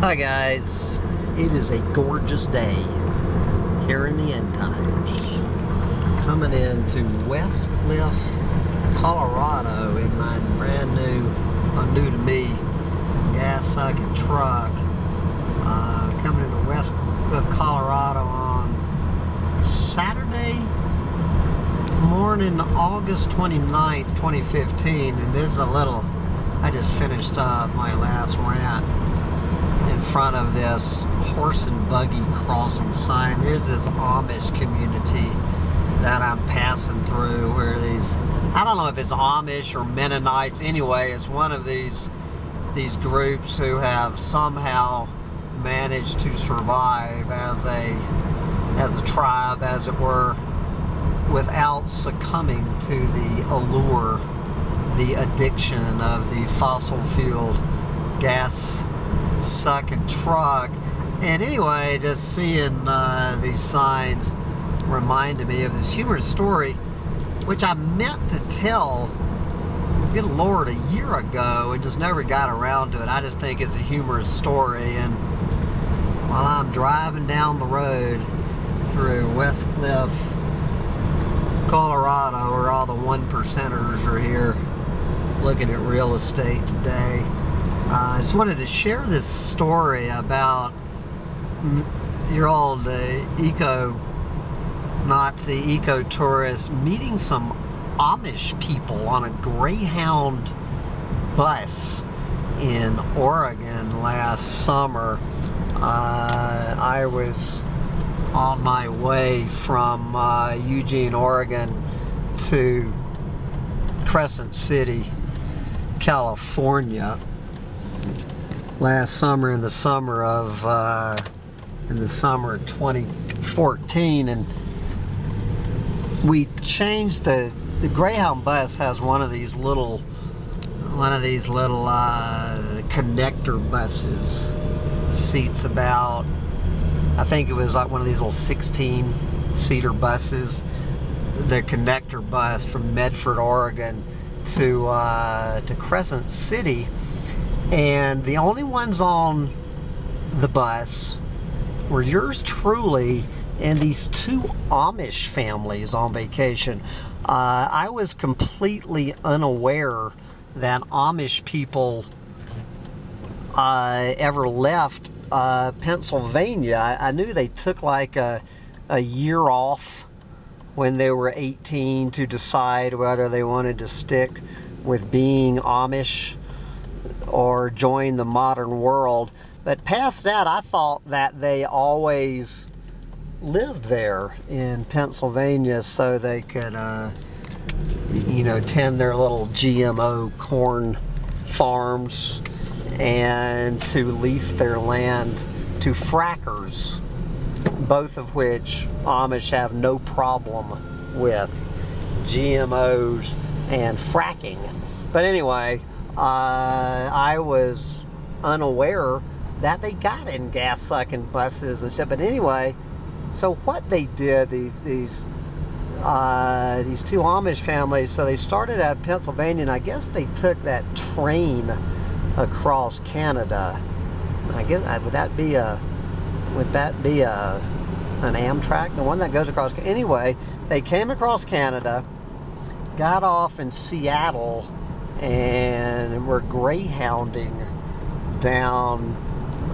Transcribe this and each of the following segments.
Hi guys, it is a gorgeous day here in the end times. Coming into Westcliffe, Colorado in my brand new, well, new to me, gas sucking truck. Uh, coming into West Cliff, Colorado on Saturday morning, August 29th, 2015. And this is a little, I just finished up my last rant in front of this horse and buggy crossing sign. There's this Amish community that I'm passing through where these, I don't know if it's Amish or Mennonites. Anyway, it's one of these these groups who have somehow managed to survive as a as a tribe, as it were, without succumbing to the allure, the addiction of the fossil fueled gas sucking truck. And anyway, just seeing uh, these signs reminded me of this humorous story, which I meant to tell, good lord, a year ago and just never got around to it. I just think it's a humorous story. And while I'm driving down the road through Westcliffe, Colorado, where all the one percenters are here looking at real estate today. Uh, I just wanted to share this story about your old uh, eco Nazi eco tourist meeting some Amish people on a Greyhound bus in Oregon last summer. Uh, I was on my way from uh, Eugene, Oregon to Crescent City, California last summer in the summer of uh, in the summer of 2014 and we changed the the Greyhound bus has one of these little one of these little uh, connector buses seats about I think it was like one of these little 16 seater buses. The connector bus from Medford Oregon to uh, to Crescent City and the only ones on the bus were yours truly and these two Amish families on vacation. Uh, I was completely unaware that Amish people uh, ever left uh, Pennsylvania. I, I, knew they took like a, a year off when they were 18 to decide whether they wanted to stick with being Amish or join the modern world. But past that, I thought that they always lived there in Pennsylvania so they could, uh, you know, tend their little GMO corn farms and to lease their land to frackers, both of which Amish have no problem with GMOs and fracking. But anyway, uh, I was unaware that they got in gas sucking buses and shit. But anyway, so what they did, these these uh, these two Amish families, so they started at Pennsylvania, and I guess they took that train across Canada. I guess uh, would that be a would that be a an Amtrak, the one that goes across? Anyway, they came across Canada, got off in Seattle and we're greyhounding down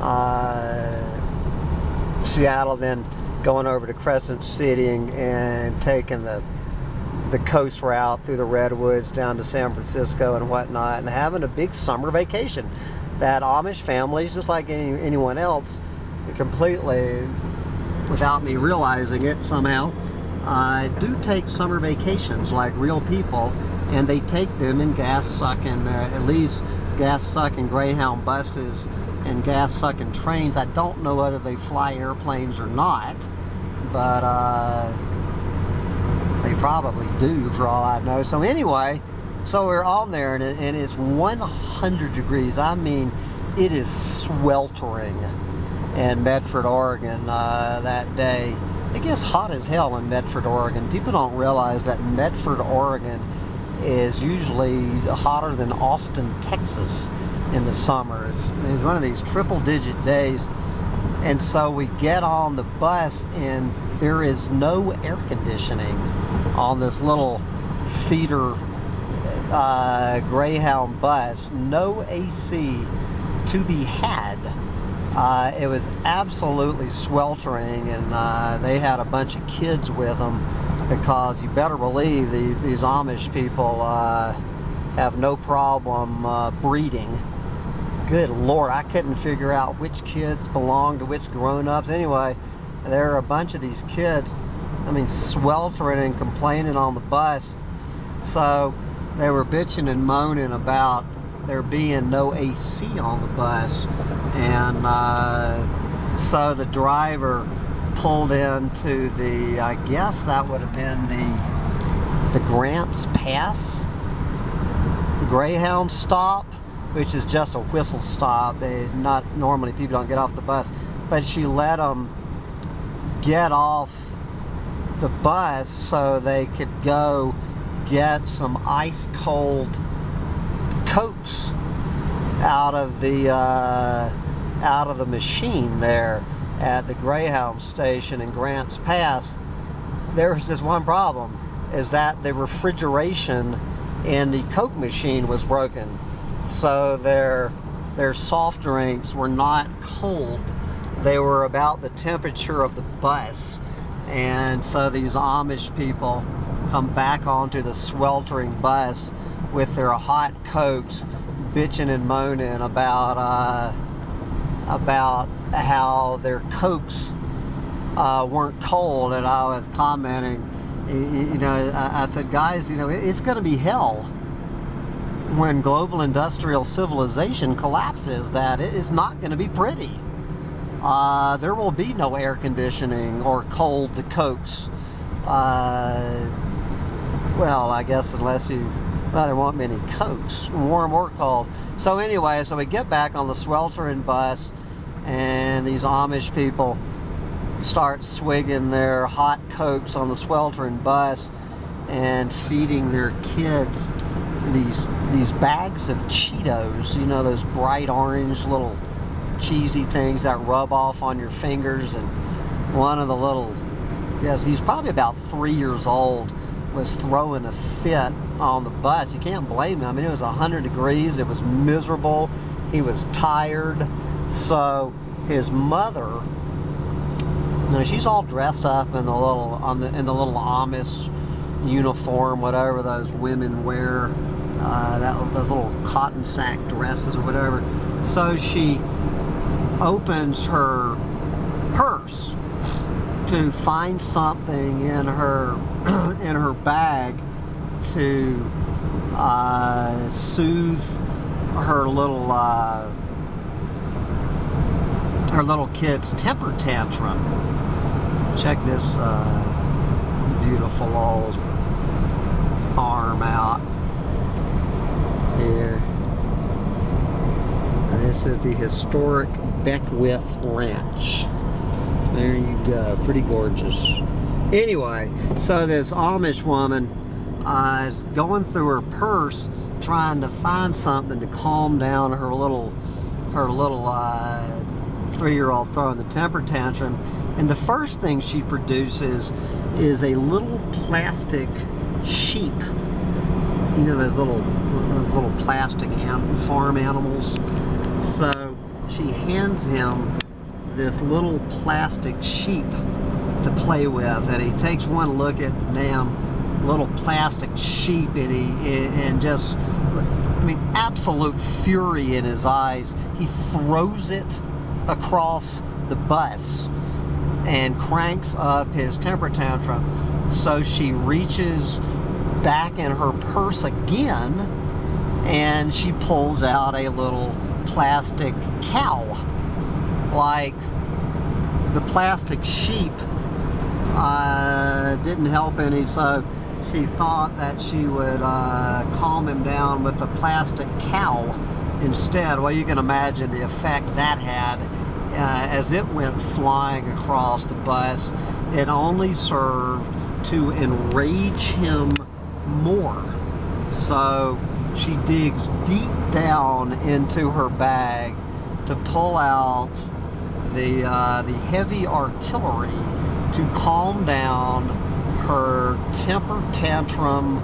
uh, Seattle, then going over to Crescent City and, taking the the coast route through the redwoods down to San Francisco and whatnot, and having a big summer vacation. That Amish families, is just like any, anyone else, completely, without me realizing it somehow, uh, do take summer vacations like real people and they take them in gas sucking, uh, at least gas sucking Greyhound buses and gas sucking trains. I don't know whether they fly airplanes or not, but uh, they probably do for all I know. So anyway, so we're on there and, it, and it's 100 degrees. I mean, it is sweltering in Medford, Oregon uh, that day. It gets hot as hell in Medford, Oregon. People don't realize that Medford, Oregon is usually hotter than Austin, Texas. in the summer. It's, it's one of these triple digit days. And so we get on the bus and there is no air conditioning on this little feeder uh, Greyhound bus. No AC to be had. Uh, it was absolutely sweltering and uh, they had a bunch of kids with them because you better believe the, these Amish people uh, have no problem uh, breeding. Good Lord, I couldn't figure out which kids belong to which grown-ups. Anyway, there are a bunch of these kids, I mean, sweltering and complaining on the bus. So they were bitching and moaning about there being no AC on the bus. And uh, so the driver pulled into the, I guess that would have been the, the Grants Pass Greyhound stop, which is just a whistle stop. They not normally people don't get off the bus, but she let them get off the bus so they could go get some ice cold cokes out of the uh, out of the machine there at the Greyhound station in Grants Pass, there was this one problem, is that the refrigeration in the Coke machine was broken. So their, their soft drinks were not cold. They were about the temperature of the bus. And so these Amish people come back onto the sweltering bus with their hot Cokes bitching and moaning about uh, about how their cokes uh, weren't cold, and I was commenting, you know, I, said, guys, you know, it's going to be hell when global industrial civilization collapses. That it is not going to be pretty. Uh, there will be no air conditioning or cold to cokes. Uh, well, I guess unless you well, there won't be any cokes, warm or cold. So anyway, so we get back on the sweltering bus and these Amish people start swigging their hot cokes on the sweltering bus and feeding their kids these these bags of Cheetos, you know, those bright orange little cheesy things that rub off on your fingers. And one of the little, yes, he's probably about three years old, was throwing a fit on the bus. You can't blame him. I mean, it was 100 degrees. It was miserable. He was tired. So his mother, you know, she's all dressed up in the little on the in the little Amish uniform, whatever those women wear, uh, that those little cotton sack dresses or whatever. So she opens her purse to find something in her in her bag to uh, soothe her little uh, her little kid's temper tantrum. Check this uh, beautiful old farm out here. This is the historic Beckwith Ranch. There you go, pretty gorgeous. Anyway, so this Amish woman uh, is going through her purse trying to find something to calm down her little her little uh, three-year-old throwing the temper tantrum. And the first thing she produces is a little plastic sheep. You know those little those little plastic farm animals. So she hands him this little plastic sheep to play with, and he takes one look at the damn little plastic sheep, and he and just I mean absolute fury in his eyes. He throws it across the bus and cranks up his temper tantrum. So she reaches back in her purse again and she pulls out a little plastic cow. Like the plastic sheep uh, didn't help any, so she thought that she would uh, calm him down with the plastic cow instead. Well, you can imagine the effect that had uh, as it went flying across the bus. It only served to enrage him more. So she digs deep down into her bag to pull out the, uh, the heavy artillery to calm down her temper tantrum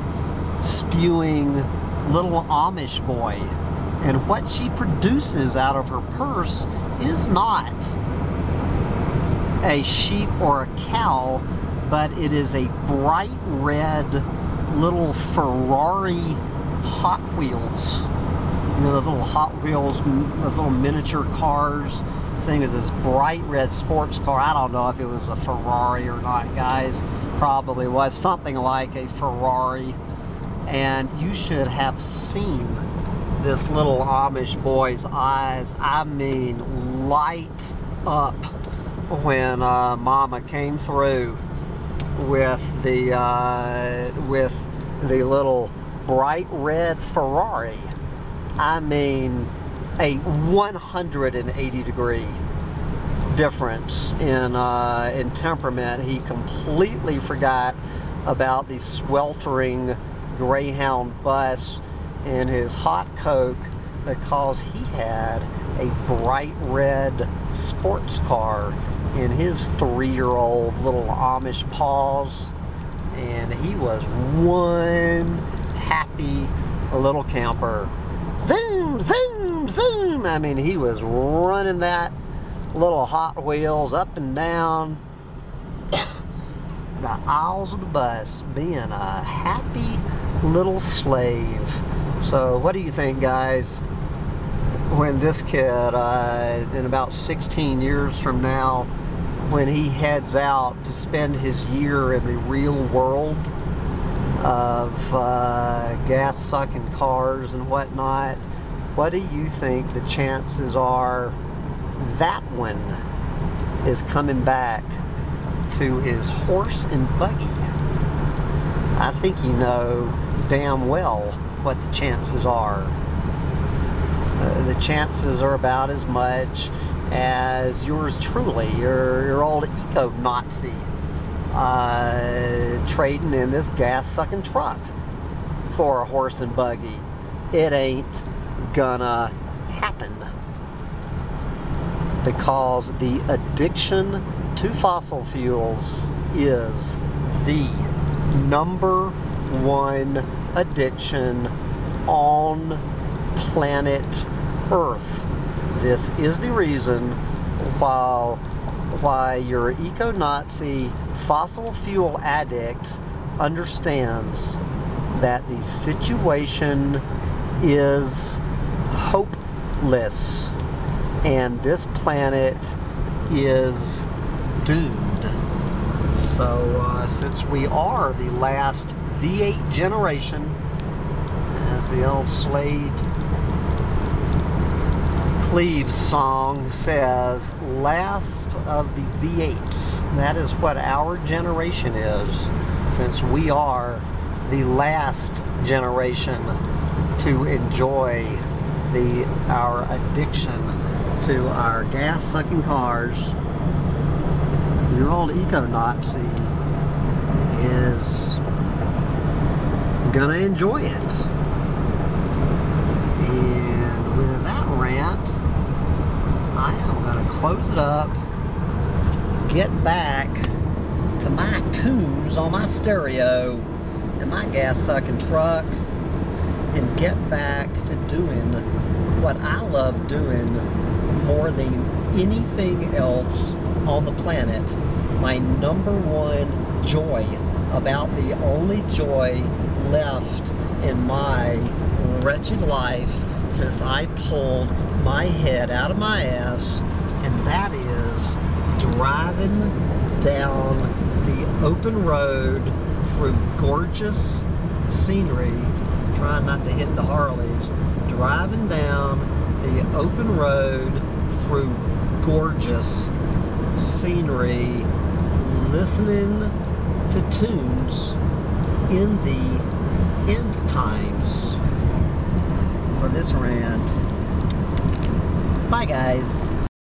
spewing little Amish boy. And what she produces out of her purse is not a sheep or a cow, but it is a bright red little Ferrari Hot Wheels. You know, those little Hot Wheels, those little miniature cars. Thing is this bright red sports car. I don't know if it was a Ferrari or not, guys. Probably was something like a Ferrari. And you should have seen this little Amish boy's eyes. I mean, light up when uh, Mama came through with the uh, with the little bright red Ferrari. I mean, a 180 degree difference in uh, in temperament. He completely forgot about the sweltering Greyhound bus and his hot Coke because he had a bright red sports car in his three-year-old little Amish paws and he was one happy little camper. Zoom zoom zoom. I mean he was running that little Hot Wheels up and down the aisles of the bus being a happy little slave so what do you think guys when this kid uh, in about 16 years from now when he heads out to spend his year in the real world of uh, gas sucking cars and whatnot, what do you think the chances are that one is coming back to his horse and buggy? I think you know damn well what the chances are. Uh, the chances are about as much as yours truly, your, your old eco-Nazi, uh, trading in this gas-sucking truck for a horse and buggy. It ain't gonna happen. Because the addiction to fossil fuels is the number one addiction on planet Earth. This is the reason why, why your eco-Nazi fossil fuel addict understands that the situation is hopeless and this planet is doomed. So uh, since we are the last V8 generation, as the old Slaid Cleaves song says, last of the V8s. That is what our generation is, since we are the last generation to enjoy the our addiction to our gas-sucking cars. Your old eco-Nazi is gonna enjoy it. And with that rant, I am to close it up, get back to my tunes on my stereo and my gas-sucking truck, and get back to doing what I love doing more than anything else on the planet. My number one joy about the only joy left in my wretched life since I pulled my head out of my ass, and that is driving down the open road through gorgeous scenery, trying not to hit the Harleys, driving down the open road through gorgeous scenery, listening to tunes in the end times for this rant. Bye, guys.